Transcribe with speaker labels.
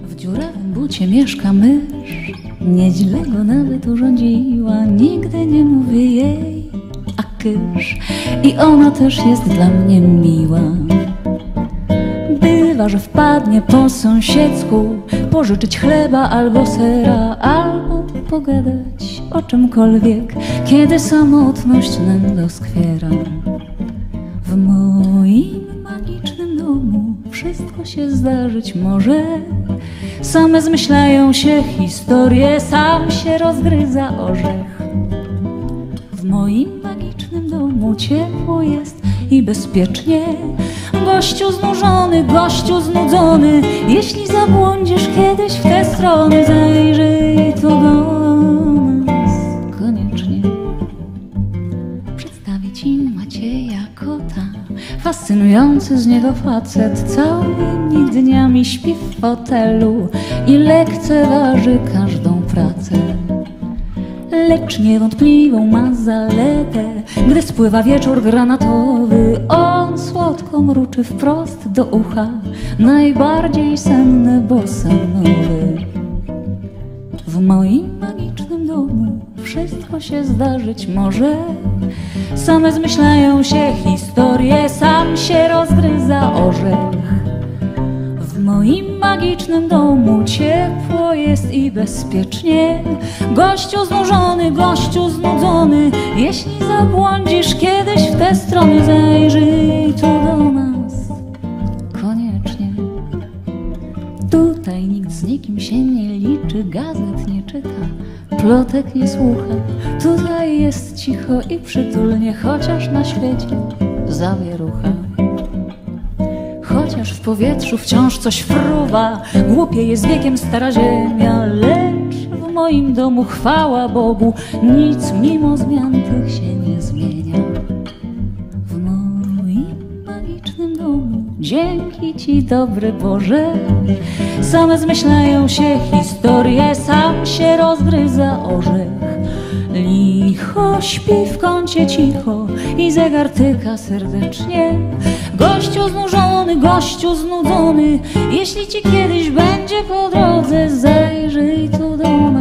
Speaker 1: W dziurawym bucie mieszka mysz, nieźle go nawet urządziła. Nigdy nie mówię jej, a kysz, i ona też jest dla mnie miła. Bywa, że wpadnie po sąsiedzku pożyczyć chleba albo sera, albo pogadać o czymkolwiek, kiedy samotność nam doskwiera. W moim magicznym domu wszystko się zdarzyć może. Same zmyślają się historie, sam się rozgryza orzech. W moim magicznym domu ciepło jest i bezpiecznie. Gościu znużony, gościu znudzony, jeśli zabłądzisz kiedyś w te strony, zajrzyj tu do nas koniecznie. Przedstawię ci Macieja Kota, fascynujący z niego facet, w fotelu i lekceważy każdą pracę lecz niewątpliwą ma zaletę. Gdy spływa wieczór granatowy, on słodko mruczy wprost do ucha, najbardziej senny bosanowy. W moim magicznym domu wszystko się zdarzyć może. Same zmyślają się historie, sam się rozgryza orzech. Moim magicznym domu ciepło jest i bezpiecznie. Gościu znużony, gościu znudzony, jeśli zabłądzisz kiedyś w te strony, zajrzyj tu do nas koniecznie. Tutaj nikt z nikim się nie liczy, gazet nie czyta, plotek nie słucha. Tutaj jest cicho i przytulnie, chociaż na świecie zawierucha. Chociaż w powietrzu wciąż coś fruwa, głupie jest wiekiem stara ziemia, lecz w moim domu chwała Bogu, nic mimo zmian tych się nie zmienia. W moim magicznym domu, dzięki Ci dobry Boże, same zmyślają się historie, sam się rozgryza orzech. Licho śpi w kącie cicho i zegar tyka serdecznie. Gościu znużony, gościu znudzony, jeśli ci kiedyś będzie po drodze, zajrzyj tu do nas.